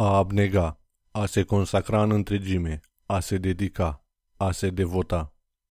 A abnega, a se consacra în întregime, a se dedica, a se devota.